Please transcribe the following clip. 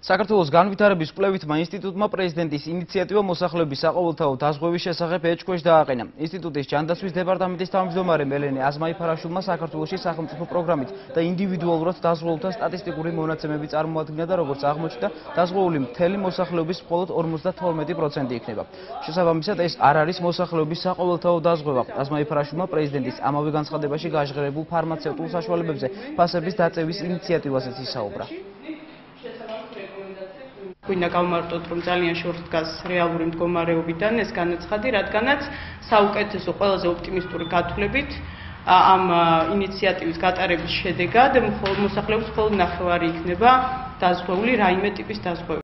საქართველოს განვითარების კვლევითმა ინსტიტუტმა პრეზიდენტის ინიციატივა მოსახლეობის საყოველთაო დაზღვევის შესახებ ეჭქვეშ დააყენა. ინსტიტუტის ჯანდაცვის დეპარტამენტის თავმჯდომარე მელენე აზმაიფარაშვილმა საქართველოს სახელმწიფო პროგრამით და ინდივიდუალურად დაზღვეულთა სტატისტიკური მონაცემები წარმოადგინა და როგორც აღმოჩნდა, დაზღვეული მთელი მოსახლეობის მხოლოდ 52% იქნება. შესაბამისად, ეს არ არის მოსახლეობის საყოველთაო დაზღვევა. აზმაიფარაშვილმა პრეზიდენტის ამავე განცხადებაში გაჟღერებულ ფარმაცევტულ საშუალებებზე ფასების დაწევის ინიციატივაზეც ისაუბრა. გვინდა გავმარტოთ, რომ ძალიან შორს დგას რეალური მდგომარეობიდან ეს განაცხადი, რადგანაც საუკეთესო ყველაზე ოპტიმისტური გათვლებით ამ ინიციატივის გატარების შედეგად მოსახლეობის მხოლოდ ნახევარი იქნება დაზღვეული რაიმე ტიპის დაზღვევი.